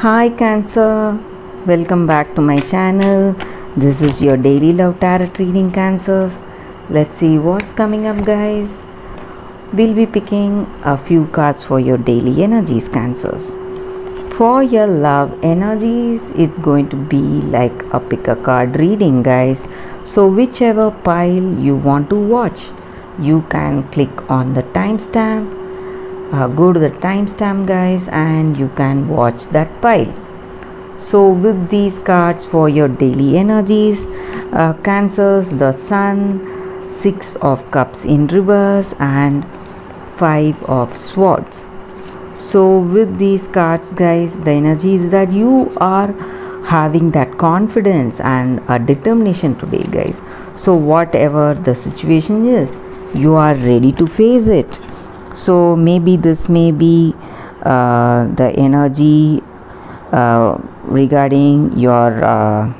Hi Cancer, welcome back to my channel. This is your daily love tarot reading Cancers. Let's see what's coming up, guys. We'll be picking a few cards for your daily energies, Cancers. For your love energies, it's going to be like a pick a card reading, guys. So, whichever pile you want to watch, you can click on the timestamp uh, go to the timestamp guys and you can watch that pile. So with these cards for your daily energies uh, cancers the sun six of cups in reverse and five of swords. So with these cards guys the energy is that you are having that confidence and a determination today guys. So whatever the situation is you are ready to face it so maybe this may be uh, the energy uh, regarding your uh,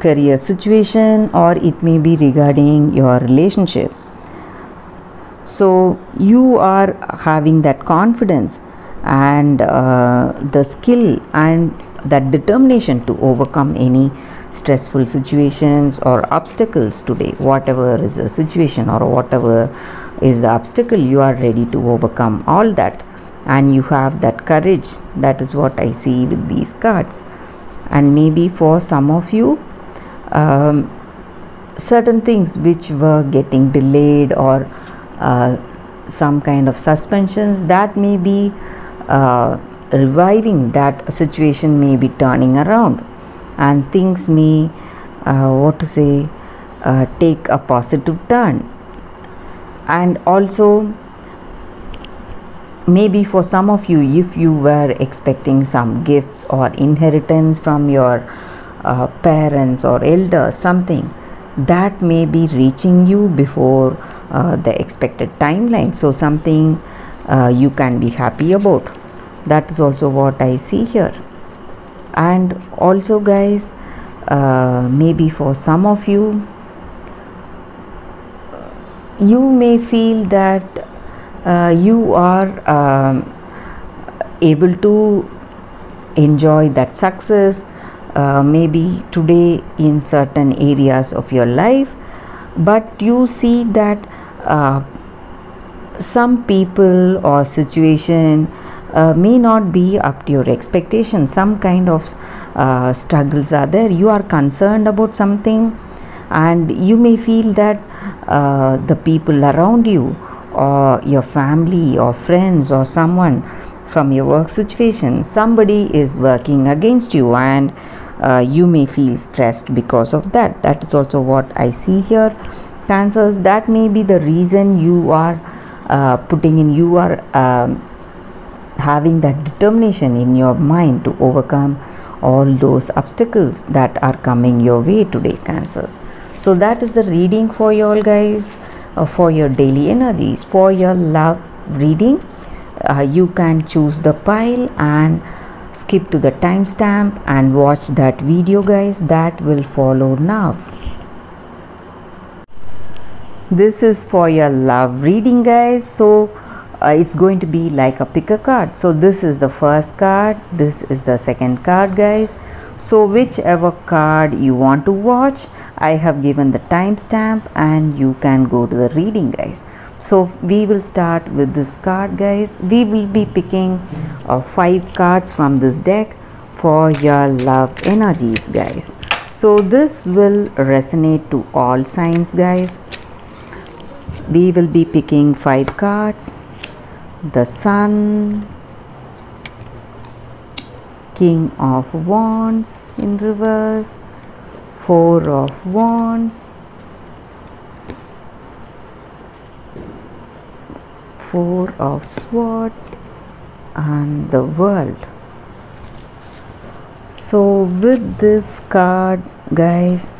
career situation or it may be regarding your relationship. So you are having that confidence and uh, the skill and that determination to overcome any stressful situations or obstacles today whatever is the situation or whatever is the obstacle you are ready to overcome all that. And you have that courage. That is what i see with these cards. And maybe for some of you um, certain things which were getting delayed or uh, some kind of suspensions that may be uh, reviving that situation may be turning around and things may uh, what to say uh, take a positive turn. And also maybe for some of you if you were expecting some gifts or inheritance from your uh, parents or elders something that may be reaching you before uh, the expected timeline. So something uh, you can be happy about. That is also what i see here and also guys uh, maybe for some of you you may feel that uh, you are um, able to enjoy that success uh, maybe today in certain areas of your life. But you see that uh, some people or situation uh, may not be up to your expectation some kind of uh, struggles are there. You are concerned about something and you may feel that uh, the people around you or your family or friends or someone from your work situation somebody is working against you and uh, you may feel stressed because of that. That is also what i see here. Cancers that may be the reason you are uh, putting in you are um, having that determination in your mind to overcome all those obstacles that are coming your way today cancers. So that is the reading for you all guys uh, for your daily energies. For your love reading uh, you can choose the pile and skip to the timestamp and watch that video guys. That will follow now. This is for your love reading guys. So uh, it's going to be like a pick a card. So this is the first card this is the second card guys. So whichever card you want to watch i have given the timestamp and you can go to the reading guys. So we will start with this card guys. We will be picking uh, five cards from this deck for your love energies guys. So this will resonate to all signs guys. We will be picking five cards the sun king of wands in reverse four of wands four of swords and the world. So with these cards guys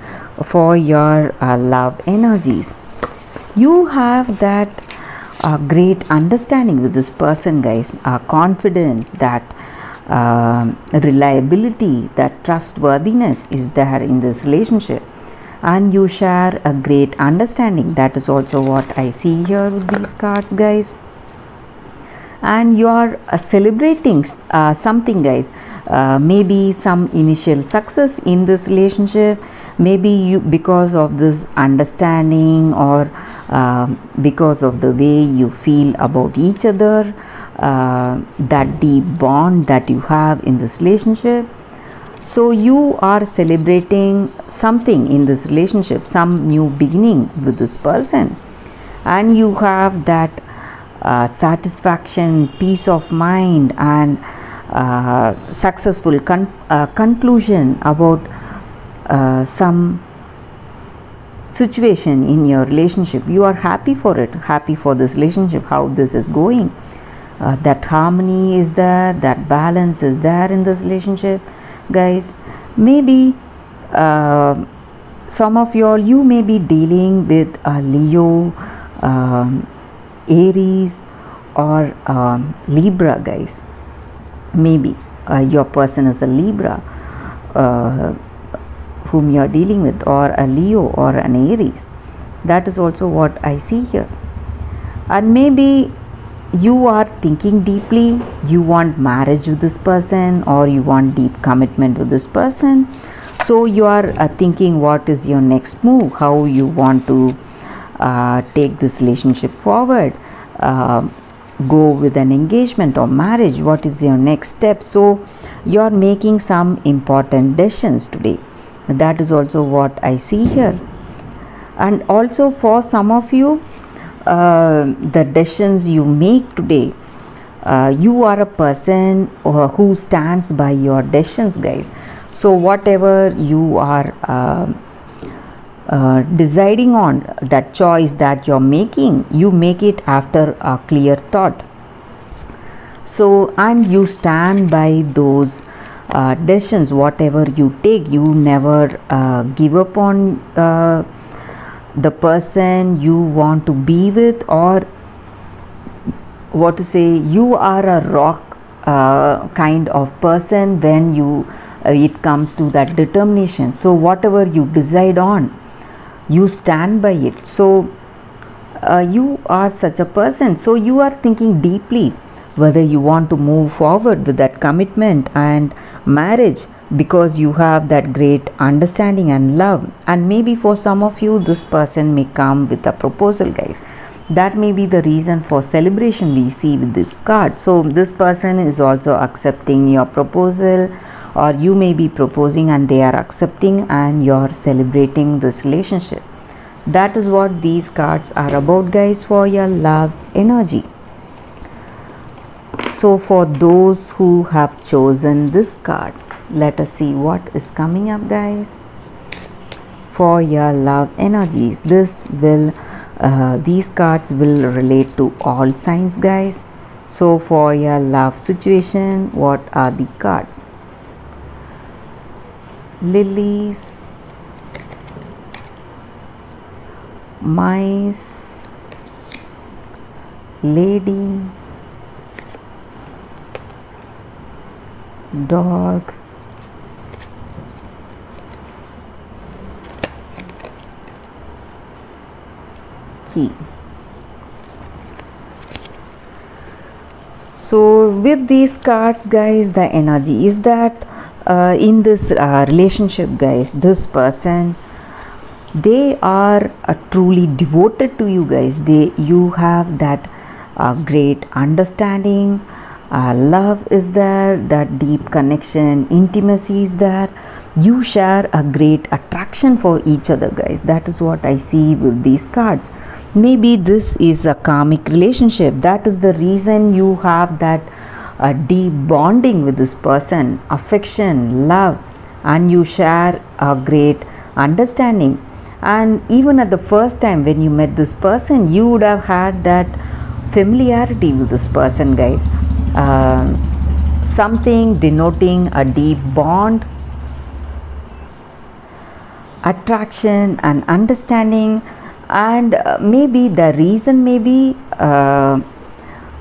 for your uh, love energies you have that uh, great understanding with this person guys uh, confidence that uh, reliability that trustworthiness is there in this relationship. And you share a great understanding. That is also what i see here with these cards guys and you are uh, celebrating uh, something guys. Uh, maybe some initial success in this relationship. Maybe you because of this understanding or um, because of the way you feel about each other uh, that deep bond that you have in this relationship. So you are celebrating something in this relationship some new beginning with this person. And you have that uh, satisfaction peace of mind and uh, successful con- uh, conclusion about uh, some situation in your relationship. You are happy for it happy for this relationship how this is going. Uh, that harmony is there that balance is there in this relationship guys. Maybe some of y'all you may be dealing with a leo um, aries or um, libra guys. Maybe uh, your person is a libra uh, whom you are dealing with or a leo or an aries. That is also what i see here. And maybe you are thinking deeply you want marriage with this person or you want deep commitment with this person. So you are uh, thinking what is your next move how you want to uh, take this relationship forward uh, go with an engagement or marriage what is your next step? So you are making some important decisions today. That is also what i see here. And also for some of you uh, the decisions you make today uh, you are a person who stands by your decisions guys. So whatever you are uh, uh, deciding on that choice that you're making you make it after a clear thought. So and you stand by those uh, decisions. Whatever you take you never uh, give up on uh, the person you want to be with or what to say you are a rock uh, kind of person when you it comes to that determination. So whatever you decide on you stand by it. So uh, you are such a person. So you are thinking deeply whether you want to move forward with that commitment and marriage because you have that great understanding and love. And maybe for some of you this person may come with a proposal guys. That may be the reason for celebration we see with this card. So this person is also accepting your proposal or you may be proposing and they are accepting and you're celebrating this relationship. That is what these cards are about guys for your love energy. So for those who have chosen this card let us see what is coming up guys for your love energies. This will uh, these cards will relate to all signs guys. So for your love situation what are the cards lilies mice lady dog key. So with these cards guys the energy is that uh, in this uh, relationship guys this person they are uh, truly devoted to you guys. They you have that uh, great understanding uh, love is there that deep connection intimacy is there. You share a great attraction for each other guys. That is what i see with these cards. Maybe this is a karmic relationship. That is the reason you have that uh, deep bonding with this person affection love and you share a great understanding. And even at the first time when you met this person you would have had that familiarity with this person guys. Uh, something denoting a deep bond attraction and understanding. And uh, maybe the reason may be uh,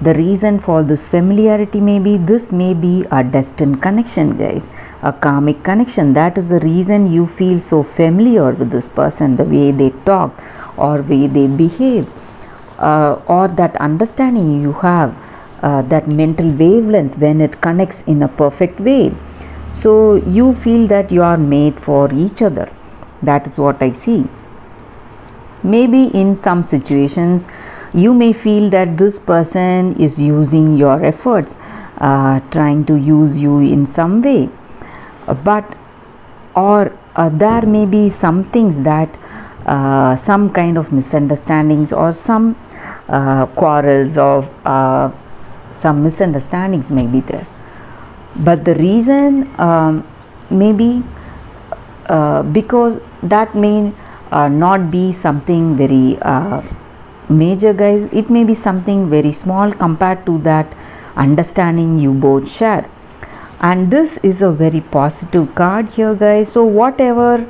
the reason for this familiarity may be this may be a destined connection guys. A karmic connection. That is the reason you feel so familiar with this person the way they talk or way they behave uh, or that understanding you have uh, that mental wavelength when it connects in a perfect way. So you feel that you are made for each other. That is what i see. Maybe in some situations you may feel that this person is using your efforts uh, trying to use you in some way. But or uh, there may be some things that uh, some kind of misunderstandings or some uh, quarrels or uh, some misunderstandings may be there. But the reason um, maybe uh, because that may uh, not be something very uh, major guys it may be something very small compared to that understanding you both share. And this is a very positive card here guys. So whatever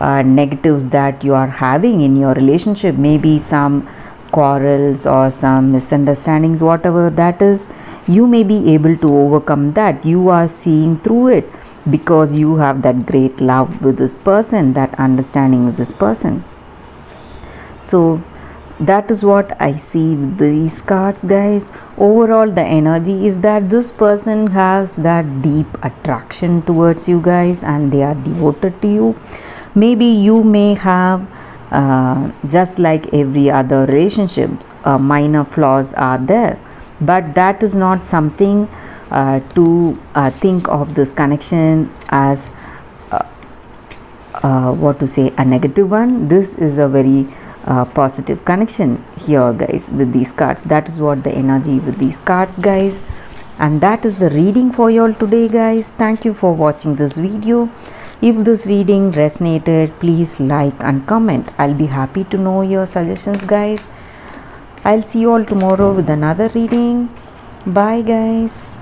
uh, negatives that you are having in your relationship maybe some quarrels or some misunderstandings whatever that is you may be able to overcome that. You are seeing through it because you have that great love with this person that understanding with this person. So that is what i see with these cards guys. Overall the energy is that this person has that deep attraction towards you guys and they are devoted to you. Maybe you may have uh, just like every other relationship uh, minor flaws are there. But that is not something uh, to uh, think of this connection as uh, uh, what to say a negative one. This is a very uh, positive connection here guys with these cards. That is what the energy with these cards guys. And that is the reading for you all today guys. Thank you for watching this video. If this reading resonated please like and comment. I'll be happy to know your suggestions guys. I'll see you all tomorrow with another reading. Bye guys